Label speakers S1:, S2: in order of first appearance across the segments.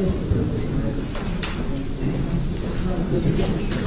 S1: Thank you.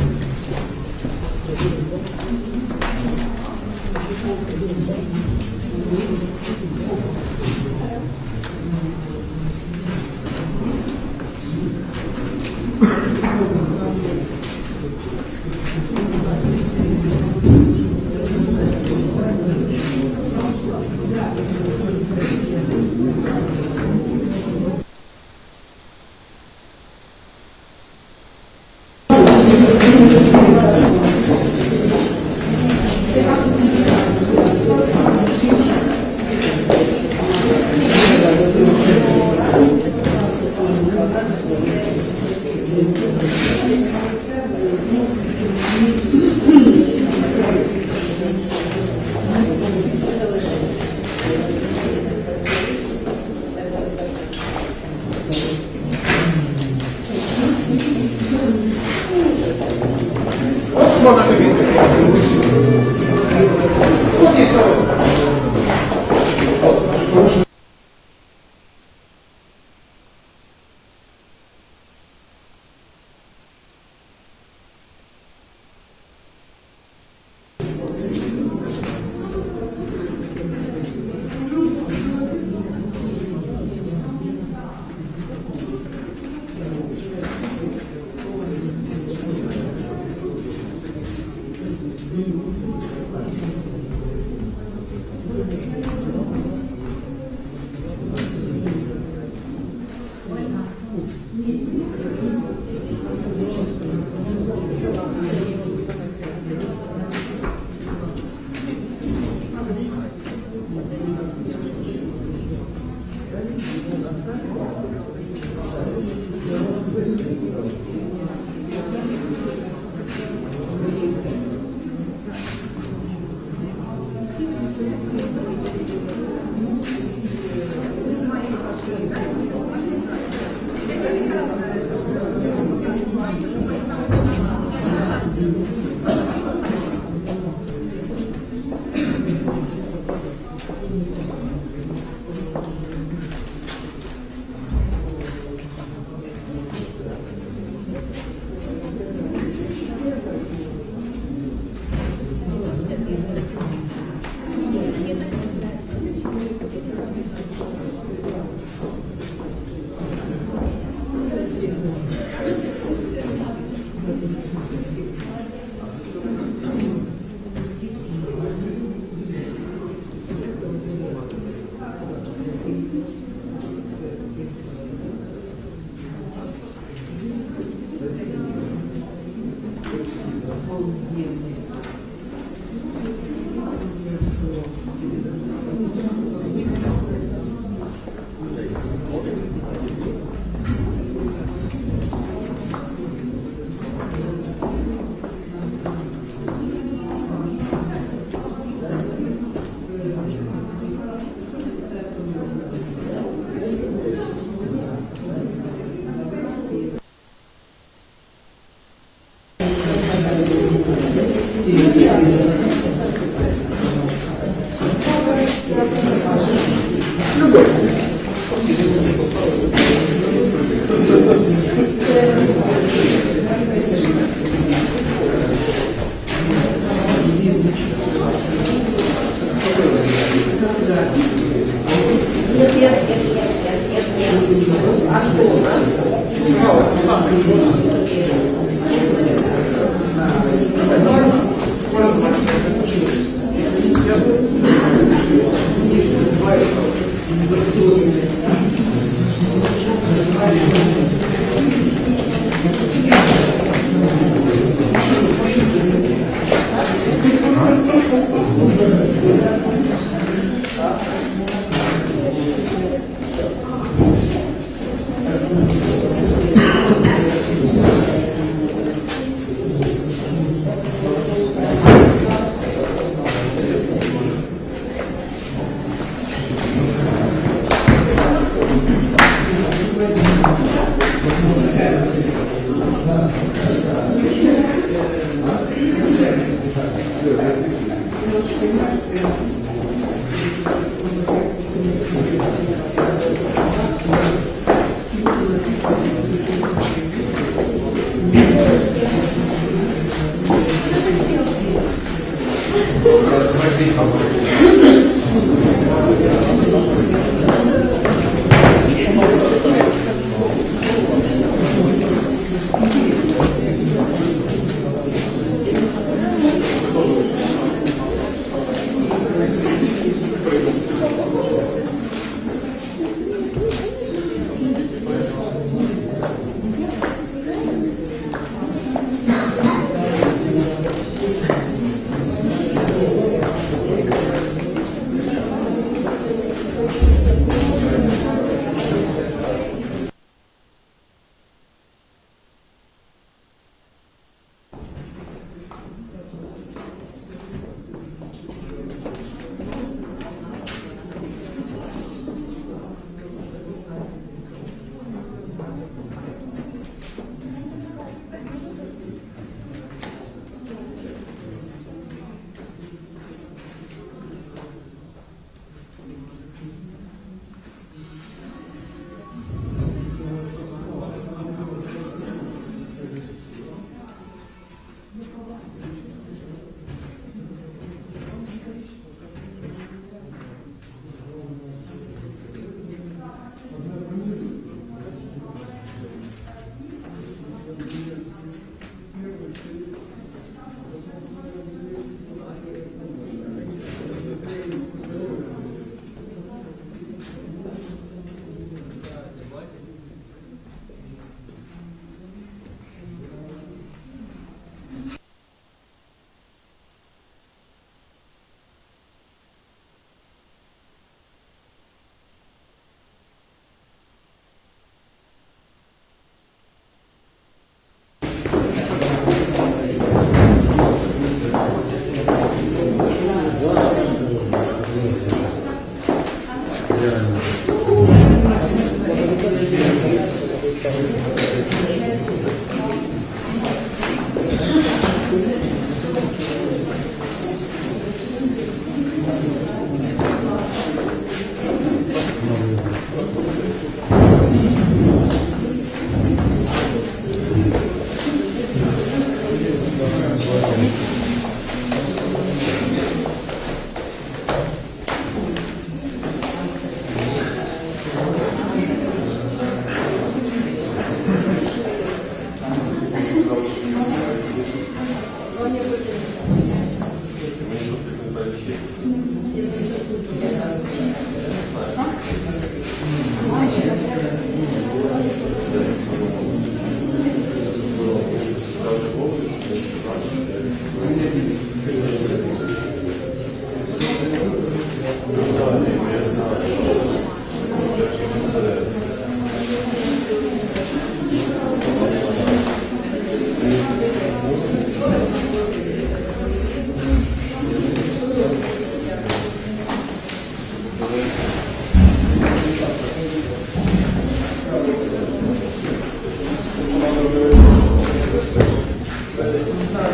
S1: Amen.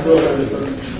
S1: そうですね。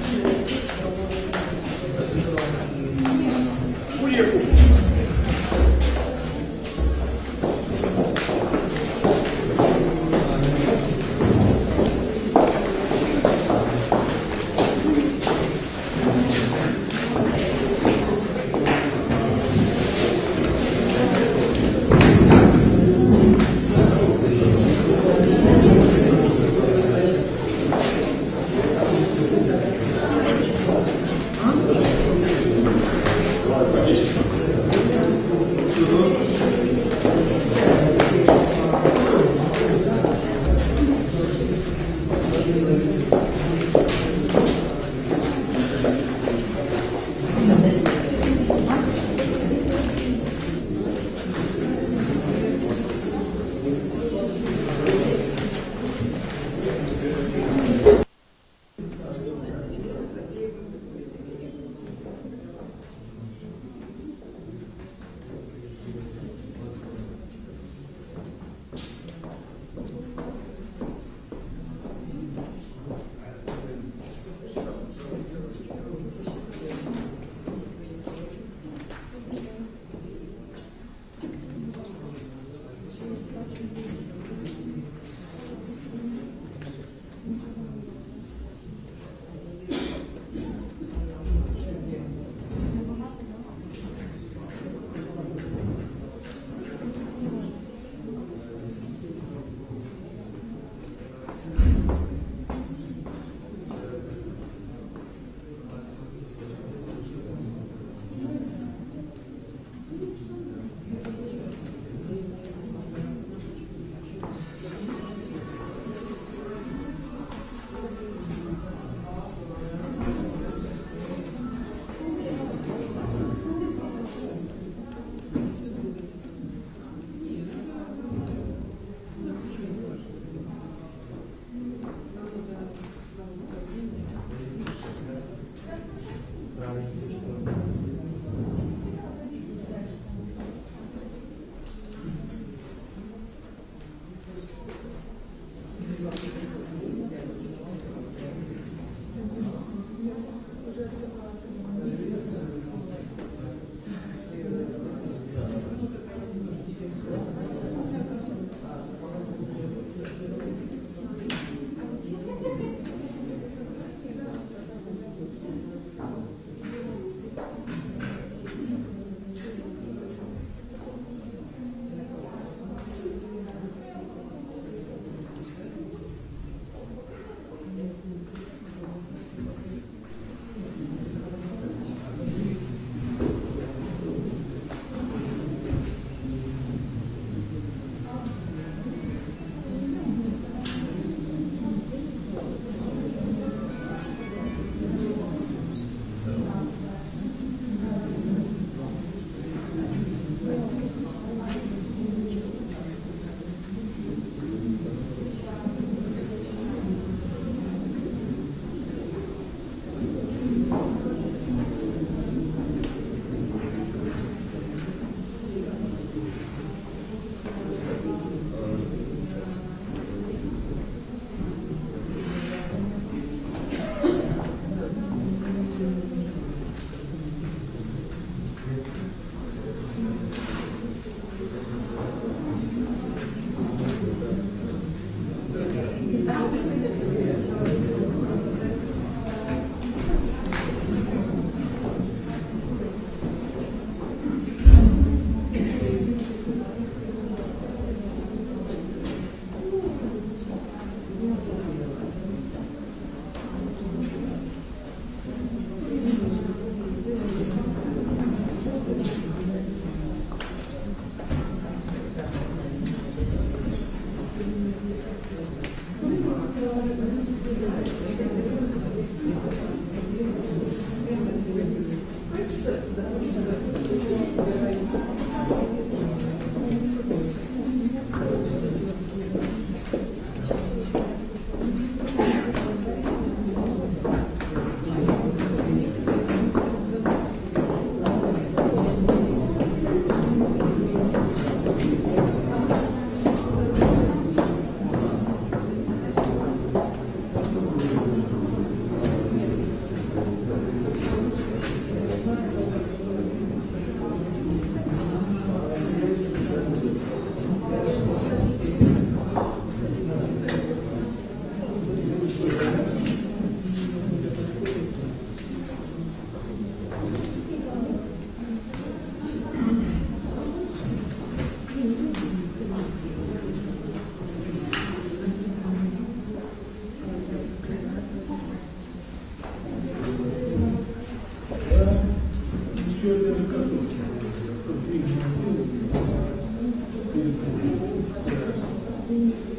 S1: 嗯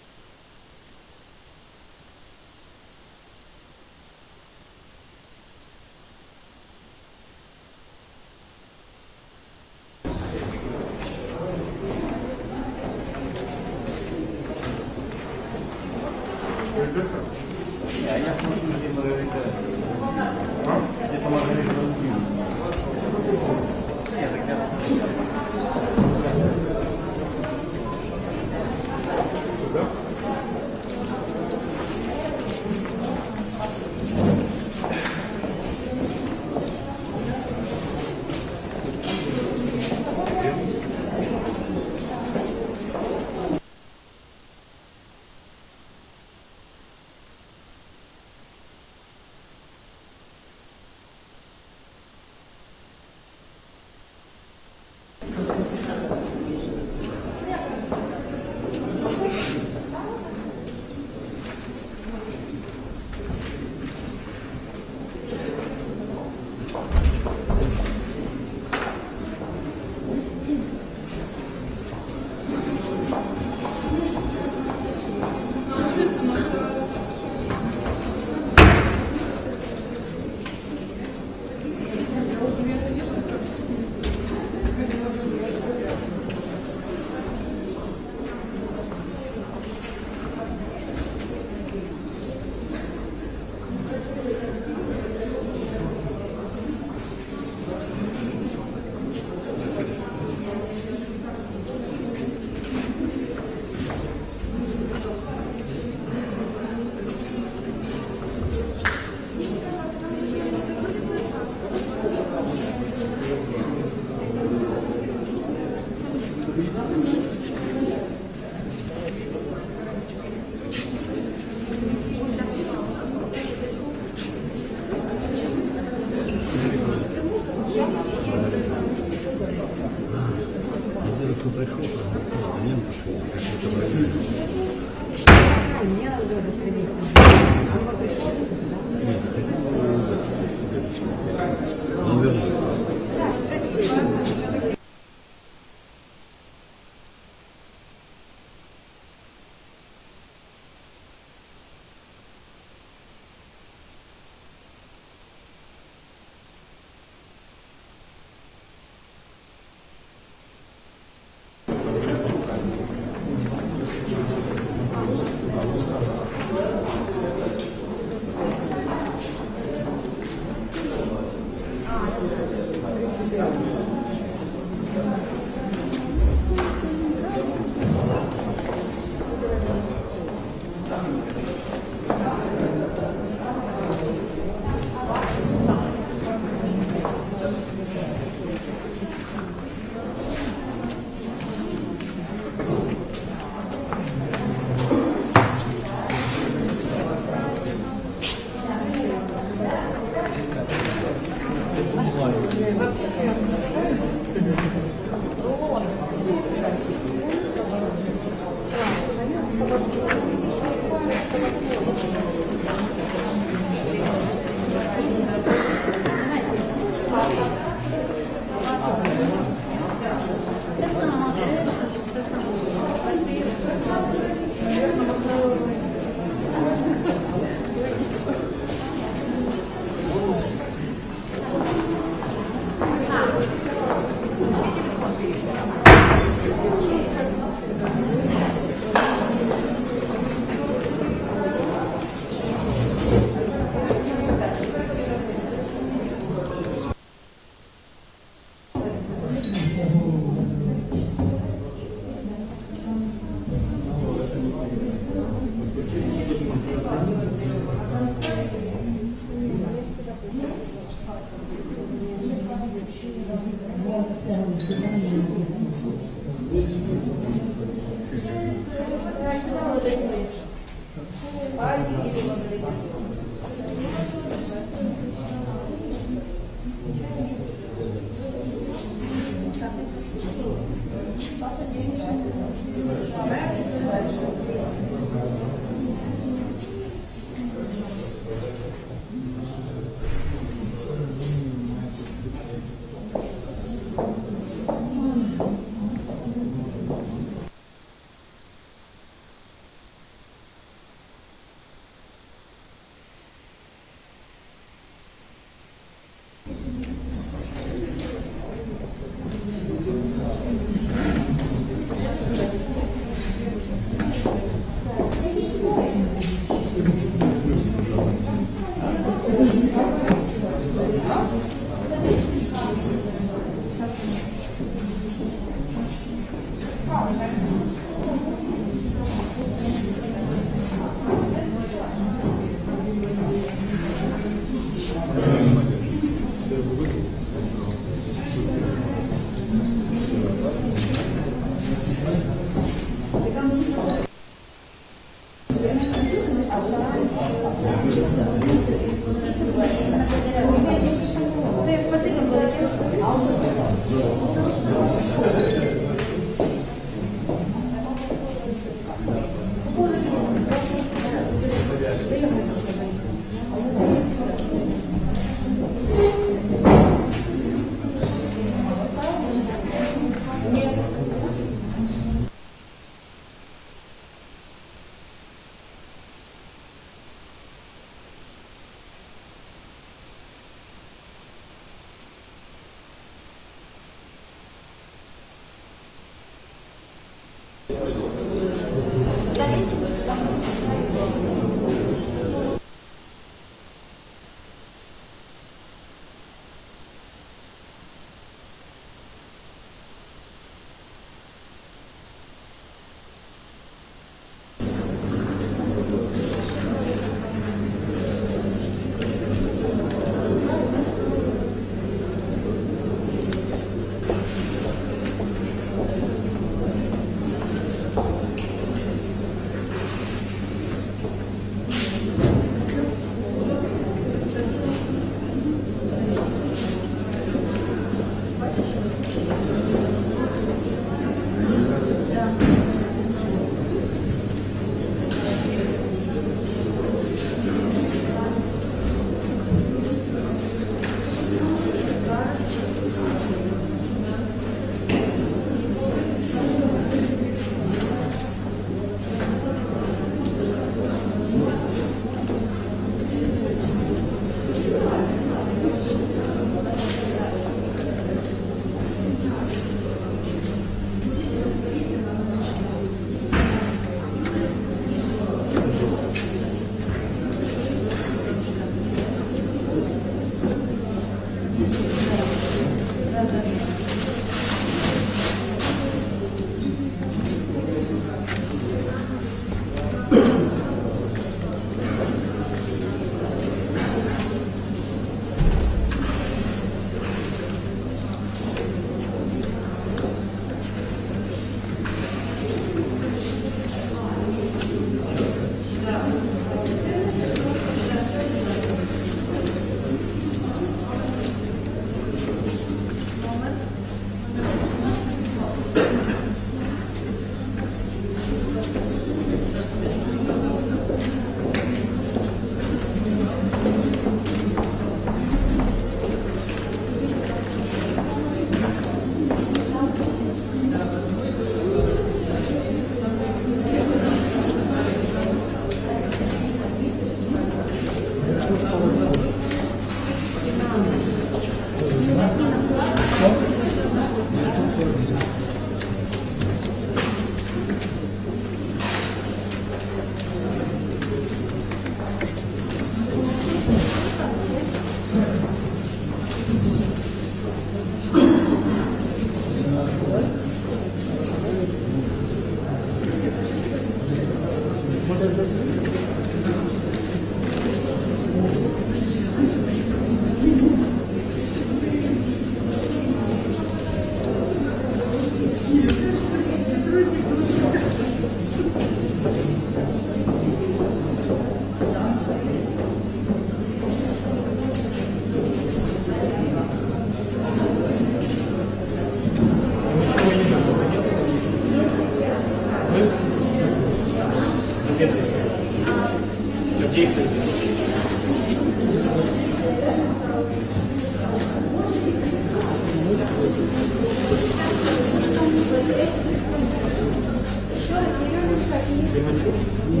S2: prematura.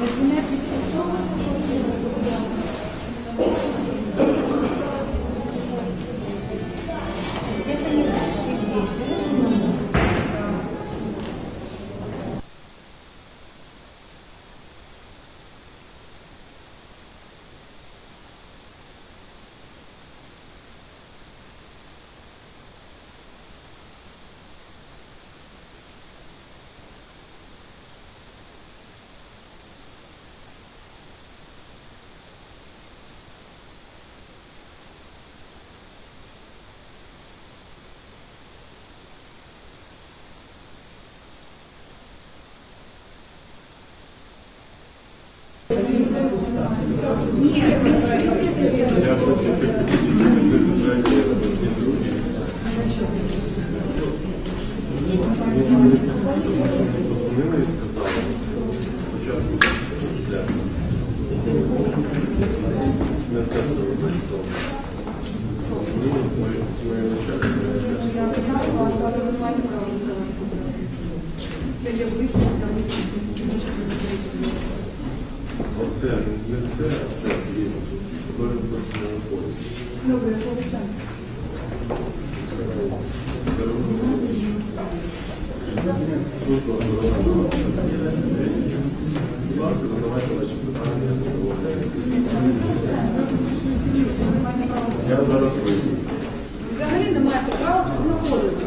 S2: Medine Future Yeah.
S1: Оце не це, а це зліва. Тобто просто не виходить.
S2: Добре, повертаємо.
S1: Будь ласка, задавайте ваші питання. Я зараз вийду.
S2: Взагалі не маєте права тут знаходитися.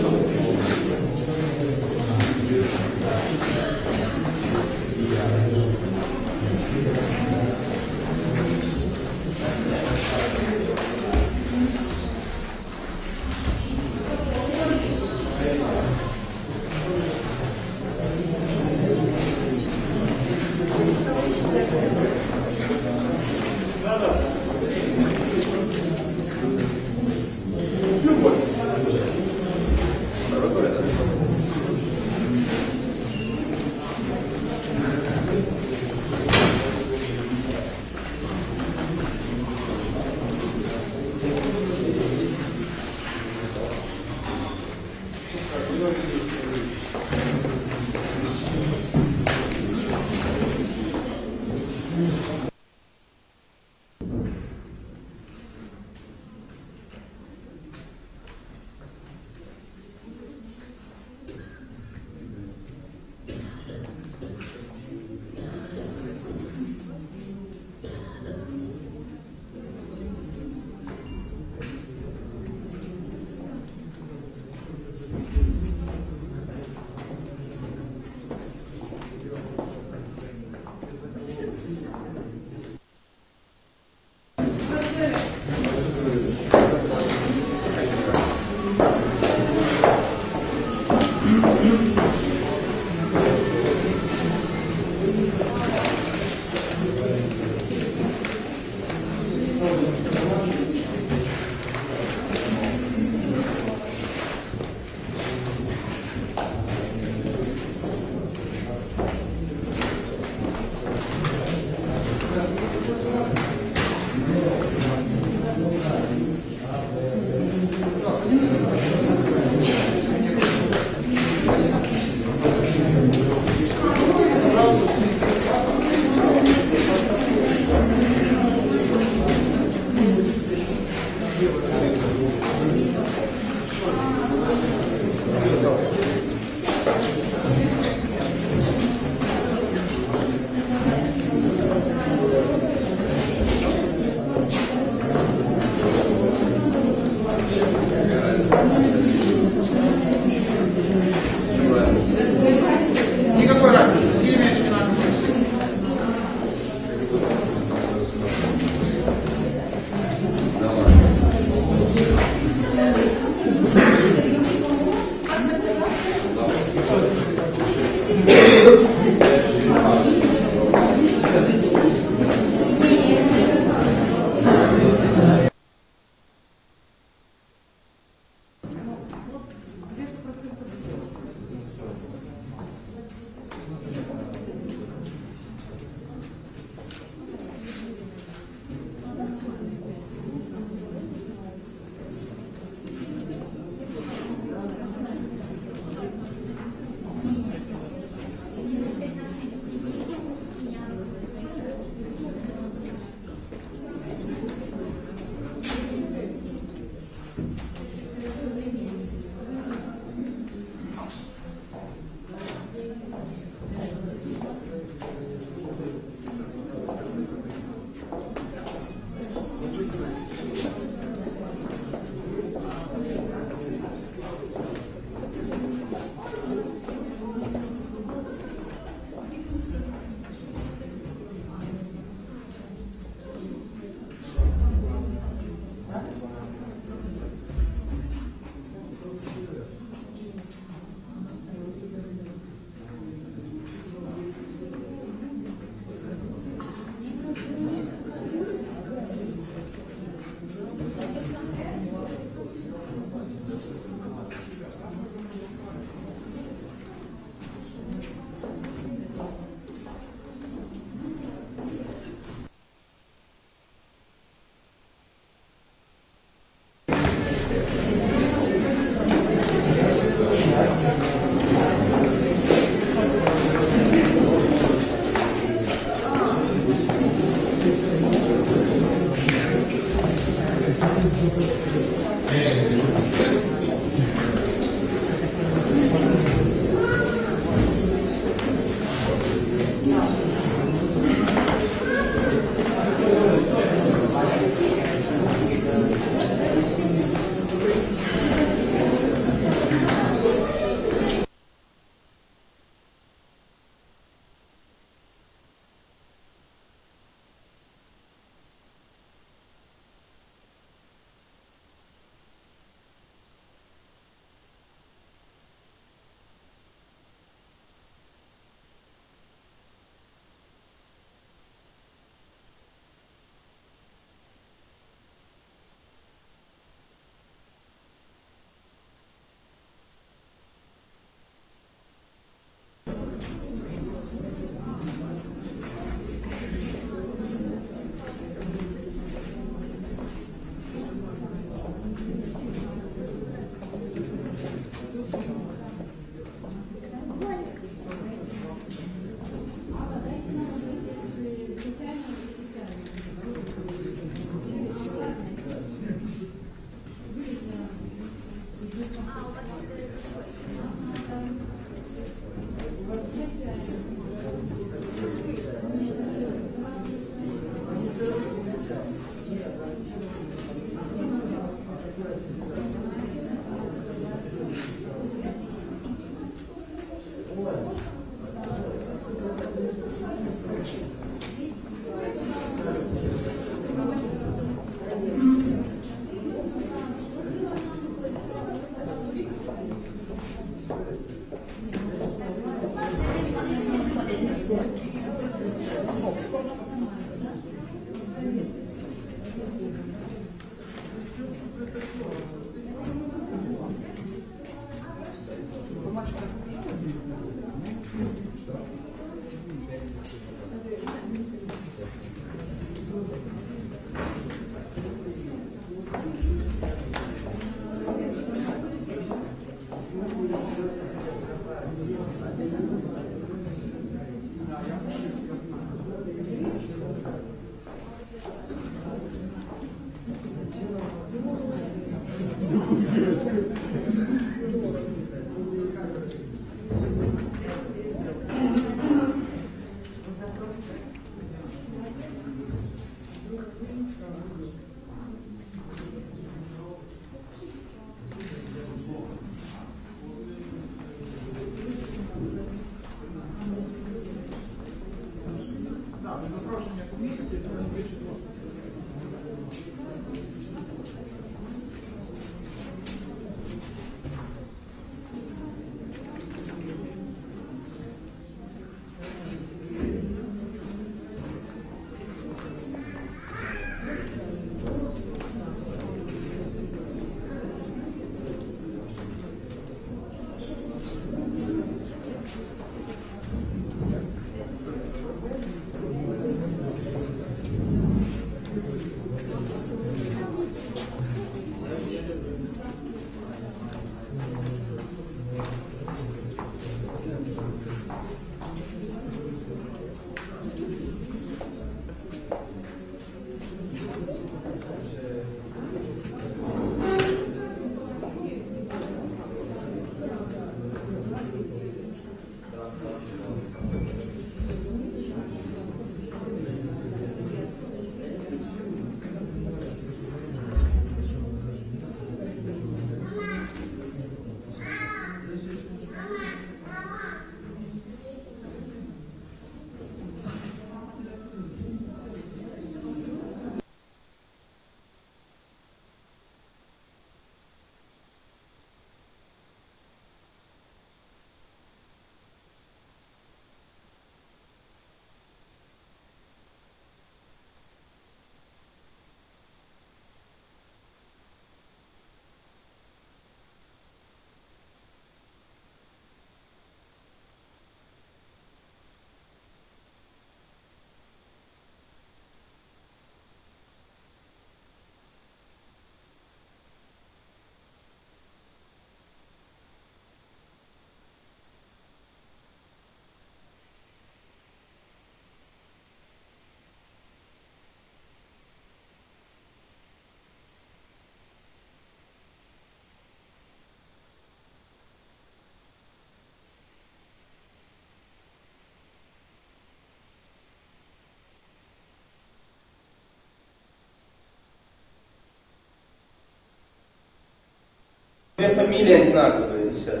S3: фамилии одинаковые сейчас.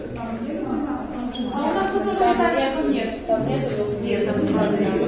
S2: А у нас тут нет. Нет,
S4: там нет.